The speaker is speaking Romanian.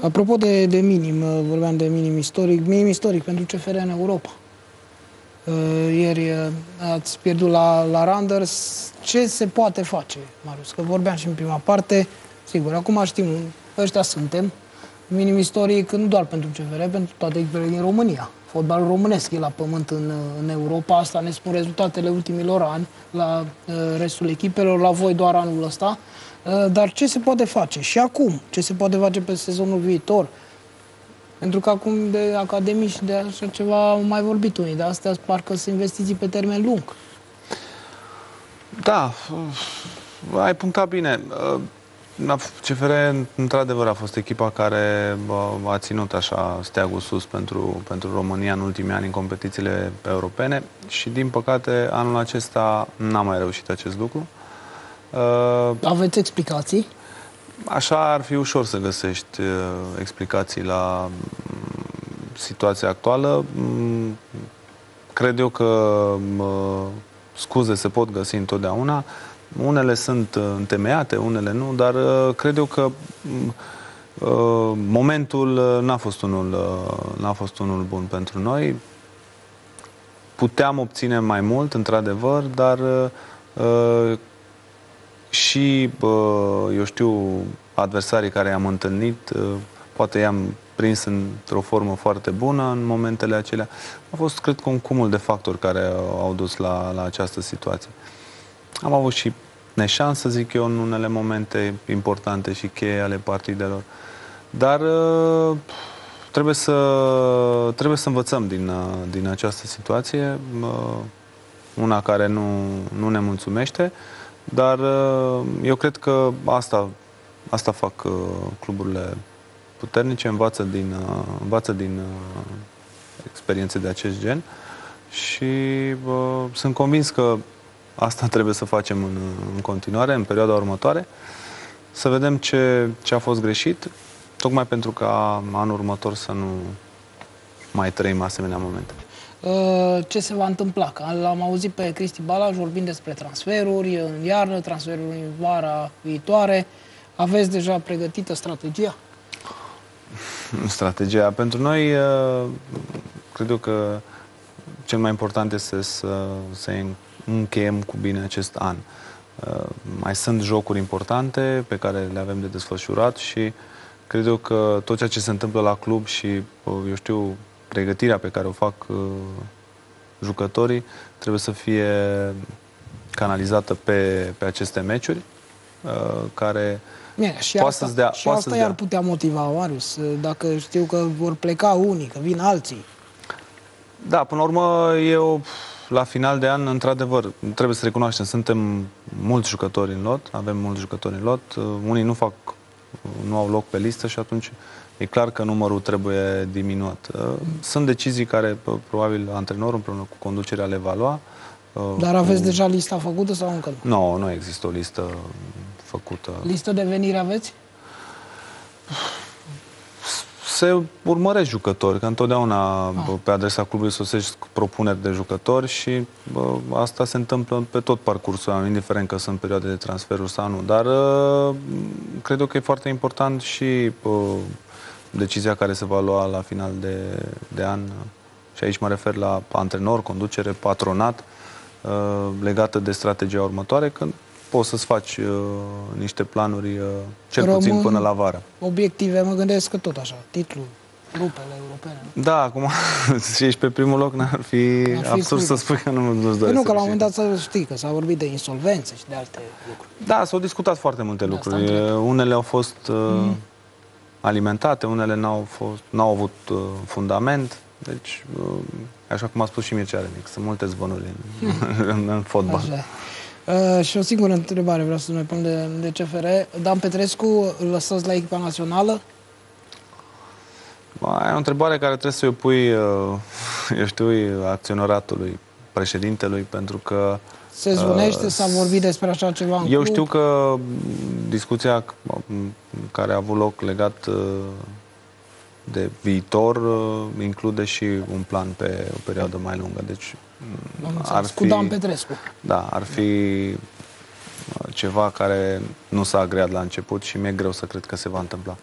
Apropo de, de minim, uh, vorbeam de minim istoric, minim istoric pentru CFR în Europa. Uh, ieri uh, ați pierdut la, la Randers. Ce se poate face, Marius? Că vorbeam și în prima parte. Sigur, acum știm, ăștia suntem. Minim istoric nu doar pentru CFR, pentru toate echipele din România. Fotbalul românesc e la pământ în, în Europa, asta ne spun rezultatele ultimilor ani la uh, restul echipelor, la voi doar anul ăsta. Uh, dar ce se poate face? Și acum, ce se poate face pe sezonul viitor? Pentru că acum de academii și de așa ceva au mai vorbit unii, de astea parcă sunt investiții pe termen lung. Da, ai punctat bine. CFR, într-adevăr, a fost echipa care a ținut așa steagul sus pentru, pentru România în ultimii ani în competițiile europene și, din păcate, anul acesta n-a mai reușit acest lucru. Aveți explicații? Așa ar fi ușor să găsești uh, explicații la mm, situația actuală. Mm, cred eu că uh, scuze se pot găsi întotdeauna. Unele sunt uh, întemeiate, unele nu, dar cred eu că mm, momentul n-a fost unul, n-a fost unul bun pentru noi. Puteam obține mai mult, într-adevăr, dar și, eu știu, adversarii care i-am întâlnit, poate i-am prins într-o formă foarte bună în momentele acelea. A fost, cred că, un cumul de factori care au dus la, la această situație. Am avut și neșansă, zic eu, în unele momente importante și cheie ale partidelor. Dar trebuie să, trebuie să învățăm din, din această situație, una care nu, nu ne mulțumește. Dar uh, eu cred că asta, asta fac uh, cluburile puternice, învață din, uh, învață din experiențe de acest gen și uh, sunt convins că asta trebuie să facem în, în continuare, în perioada următoare, să vedem ce, ce a fost greșit, tocmai pentru ca anul următor să nu mai trăim asemenea momente. Uh, ce se va întâmpla. L-am auzit pe Cristi Balaj vorbind despre transferuri în iarnă, transferuri în vara viitoare. Aveți deja pregătită strategia? Strategia. Pentru noi, uh, cred eu că cel mai important este să, să încheiem cu bine acest an. Uh, mai sunt jocuri importante pe care le avem de desfășurat și cred eu că tot ceea ce se întâmplă la club și, eu știu, pregătirea pe care o fac uh, jucătorii trebuie să fie canalizată pe, pe aceste meciuri uh, care Bine, și poate asta, să dea, și asta i-ar putea motiva, Marius, uh, dacă știu că vor pleca unii, că vin alții. Da, până la urmă, eu la final de an, într-adevăr, trebuie să recunoaștem, suntem mulți jucători în lot, avem mulți jucători în lot, uh, unii nu fac, nu au loc pe listă și atunci e clar că numărul trebuie diminuat. Uh, sunt decizii care probabil antrenorul împreună cu conducerea le va lua. Uh, Dar aveți cu... deja lista făcută sau încă nu? Nu, nu există o listă făcută. Listă de venire aveți? Se urmăresc jucători, că întotdeauna ah. pe adresa clubului sosești propuneri de jucători și bă, asta se întâmplă pe tot parcursul, indiferent că sunt perioade de transferuri sau nu. Dar uh, cred eu că e foarte important și decizia care se va lua la final de, de an, și aici mă refer la antrenor, conducere, patronat, uh, legată de strategia următoare, când poți să-ți faci uh, niște planuri, uh, cel Român, puțin până la vară. Obiective, mă gândesc că tot așa, titlu, grupele europene. Da, acum, și ești pe primul loc, n-ar fi, fi absurd să spui că nu, nu-ți dorești. Păi nu, că la un moment dat să știi că s-a vorbit de insolvențe și de alte lucruri. Da, s-au discutat foarte multe de lucruri. Unele au fost... Mm alimentate, unele n-au, fost, n-au avut uh, fundament. Deci, uh, așa cum a spus și Mircea Renic, sunt multe zvonuri în, în, în fotbal. Așa. Uh, și o singură întrebare vreau să mai pun de, de CFR. Dan Petrescu, îl lăsați la echipa națională? Ba, e o întrebare care trebuie să o pui, uh, eu știu, acționaratului, președintelui, pentru că se zvonește, uh, s-a vorbit despre așa ceva în Eu club? știu că discuția care a avut loc legat uh, de viitor uh, include și un plan pe o perioadă mai lungă. Deci ar fi, cu Dan Petrescu. Da, ar fi uh, ceva care nu s-a agreat la început și mi-e greu să cred că se va întâmpla.